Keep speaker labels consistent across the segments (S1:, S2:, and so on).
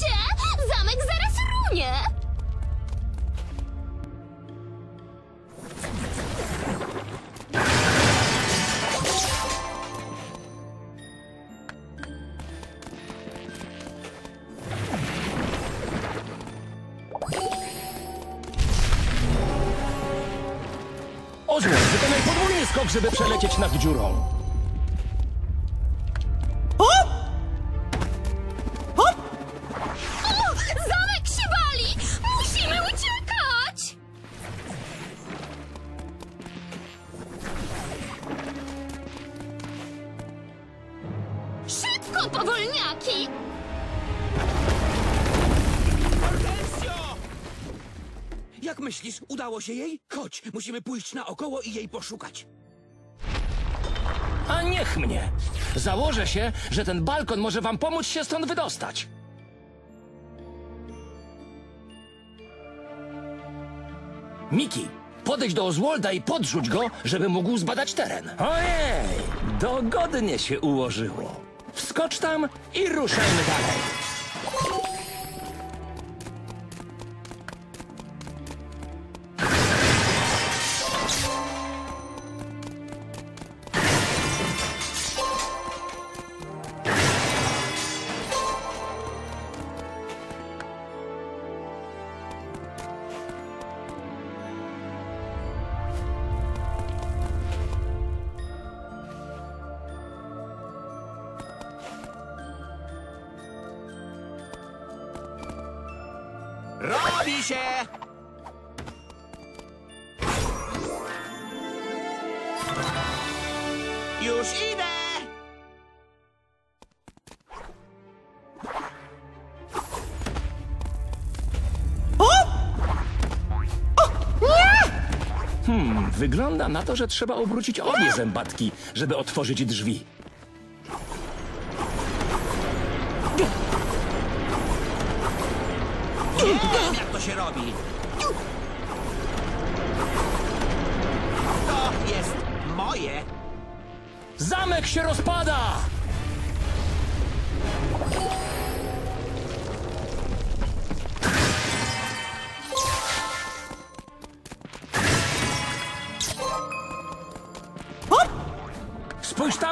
S1: się! Zamek zaraz runie!
S2: Oswald, wykonaj podwójny skok, żeby przelecieć nad dziurą.
S1: Szybko, powolniaki!
S3: Hortensio! Jak myślisz, udało się jej? Chodź, musimy pójść naokoło i jej poszukać.
S2: A niech mnie! Założę się, że ten balkon może wam pomóc się stąd wydostać. Miki, podejdź do Oswalda i podrzuć go, żeby mógł zbadać teren. Ojej, dogodnie się ułożyło. Wskocz tam i ruszajmy dalej.
S3: Robi się! Już idę!
S2: Wygląda na to, że trzeba obrócić obie zębatki, żeby otworzyć drzwi.
S3: Wiem, jak to się robi. To jest moje.
S2: Zamek się rozpada!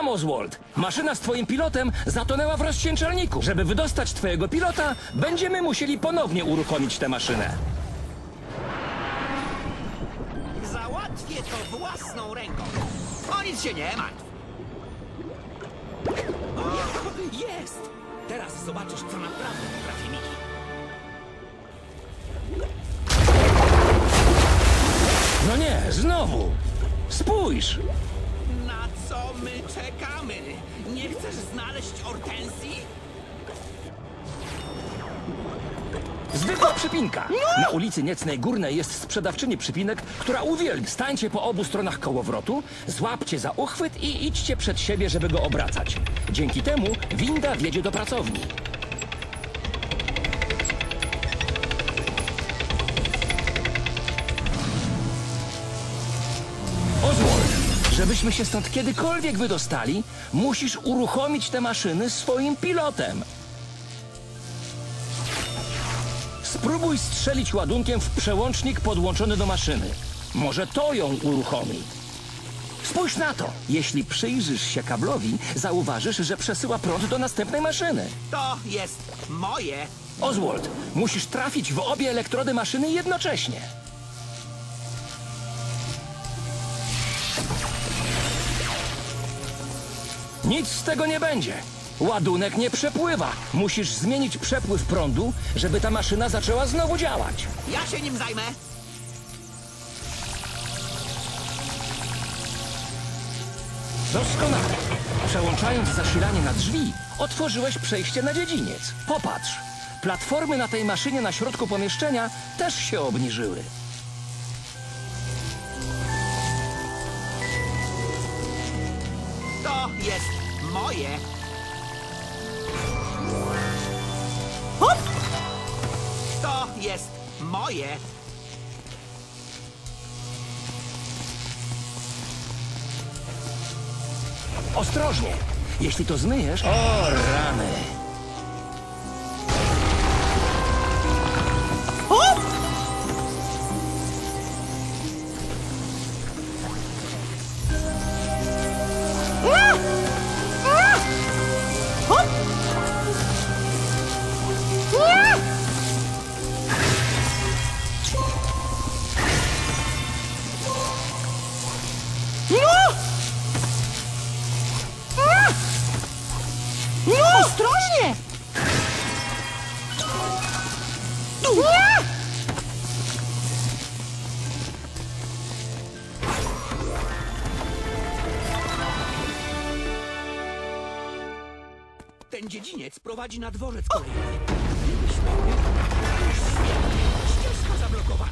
S2: Tam, Oswald. Maszyna z twoim pilotem zatonęła w rozcieńczalniku. Żeby wydostać twojego pilota, będziemy musieli ponownie uruchomić tę maszynę.
S3: Załatwię to własną ręką. O nic się nie martw. O, jest! Teraz zobaczysz, co naprawdę potrafi Miki.
S2: No nie, znowu! Spójrz!
S3: Nie chcesz znaleźć Hortensji?
S2: Zwykła przypinka. Na ulicy Niecnej Górnej jest sprzedawczyni przypinek, która uwielbi. Stańcie po obu stronach kołowrotu, złapcie za uchwyt i idźcie przed siebie, żeby go obracać. Dzięki temu winda wiedzie do pracowni. Żebyśmy się stąd kiedykolwiek wydostali, musisz uruchomić te maszyny swoim pilotem. Spróbuj strzelić ładunkiem w przełącznik podłączony do maszyny. Może to ją uruchomi. Spójrz na to. Jeśli przyjrzysz się kablowi, zauważysz, że przesyła prąd do następnej maszyny.
S3: To jest moje.
S2: Oswald, musisz trafić w obie elektrody maszyny jednocześnie. Nic z tego nie będzie. Ładunek nie przepływa. Musisz zmienić przepływ prądu, żeby ta maszyna zaczęła znowu działać.
S3: Ja się nim zajmę.
S2: Doskonale. Przełączając zasilanie na drzwi, otworzyłeś przejście na dziedziniec. Popatrz. Platformy na tej maszynie na środku pomieszczenia też się obniżyły.
S3: To jest moje. To jest moje.
S2: Ostrożnie. Jeśli to zmyjesz... O, rany.
S3: Ten dziedziniec prowadzi na dworzec kolejowy. Ścieżka zablokowana.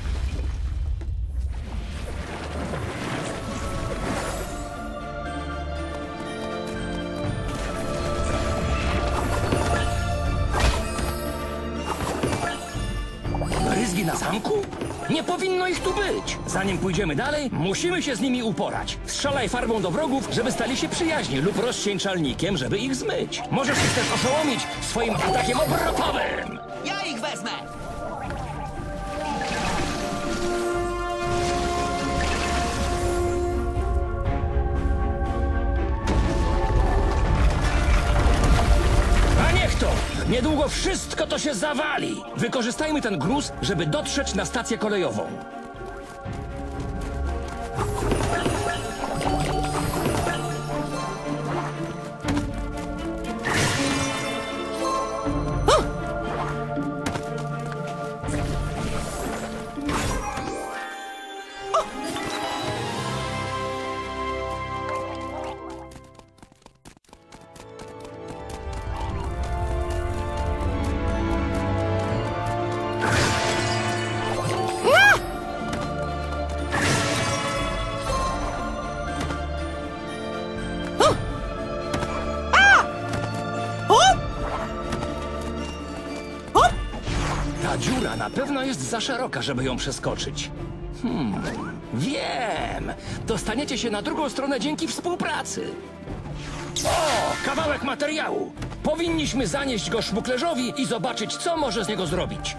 S2: Na zamku? Nie powinno ich tu być. Zanim pójdziemy dalej, musimy się z nimi uporać. Strzelaj farbą do wrogów, żeby stali się przyjaźni lub rozcieńczalnikiem, żeby ich zmyć. Możesz ich też oszołomić swoim atakiem obrotowym. Niedługo wszystko to się zawali! Wykorzystajmy ten gruz, żeby dotrzeć na stację kolejową. Na pewno jest za szeroka, żeby ją przeskoczyć. Hmm, wiem! Dostaniecie się na drugą stronę dzięki współpracy. O, kawałek materiału! Powinniśmy zanieść go szmuklerzowi i zobaczyć, co może z niego zrobić.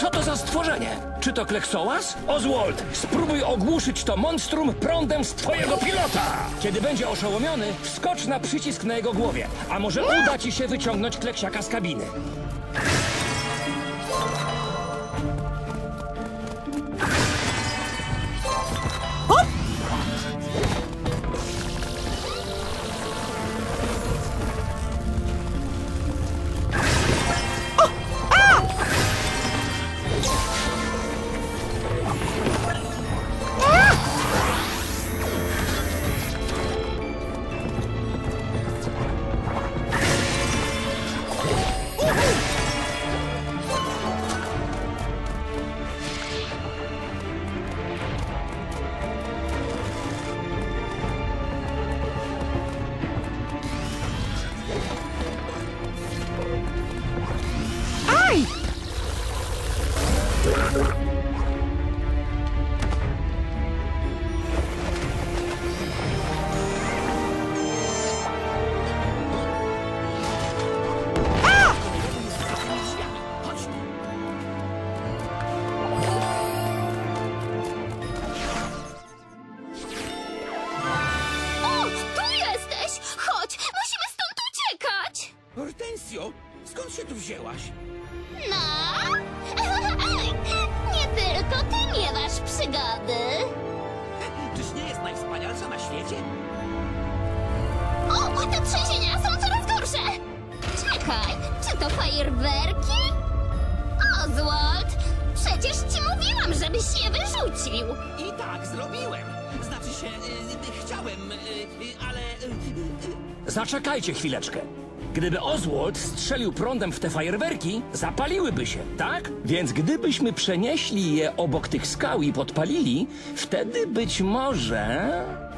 S2: Co to za stworzenie? Czy to kleksołas? Oswald, spróbuj ogłuszyć to monstrum prądem z twojego pilota! Kiedy będzie oszołomiony, wskocz na przycisk na jego głowie, a może uda ci się wyciągnąć kleksiaka z kabiny.
S3: Hortensio, skąd się tu wzięłaś?
S1: No? Nie tylko ty miewasz przygody.
S3: Czyż nie jest najwspanialsza na świecie?
S1: O, te trzęsienia są coraz gorsze! Czekaj, czy to fajerwerki? Oswald, przecież ci mówiłam, żebyś je wyrzucił.
S3: I tak zrobiłem. Znaczy się, y, y, chciałem, y, y, ale... y, y,
S2: Zaczekajcie chwileczkę. Gdyby Oswald strzelił prądem w te fajerwerki, zapaliłyby się, tak? Więc gdybyśmy przenieśli je obok tych skał i podpalili, wtedy być może...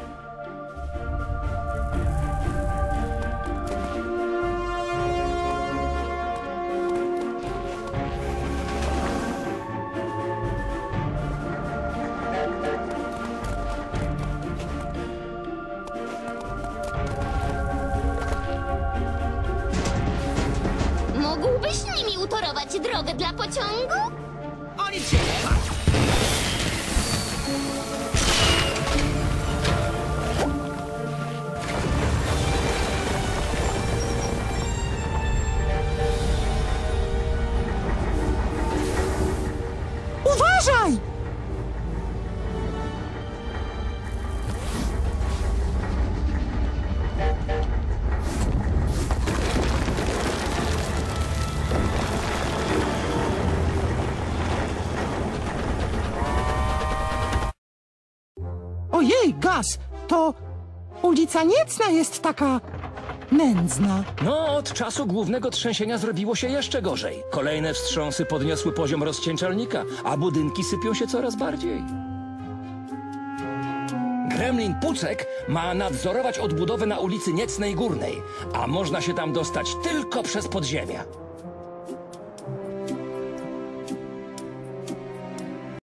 S1: Utorować drogę dla pociągu?
S3: O nic.
S4: Gaz, to ulica Niecna jest taka nędzna.
S2: No, od czasu głównego trzęsienia zrobiło się jeszcze gorzej. Kolejne wstrząsy podniosły poziom rozcieńczalnika, a budynki sypią się coraz bardziej. Gremlin Pucek ma nadzorować odbudowę na ulicy Niecnej Górnej, a można się tam dostać tylko przez podziemia.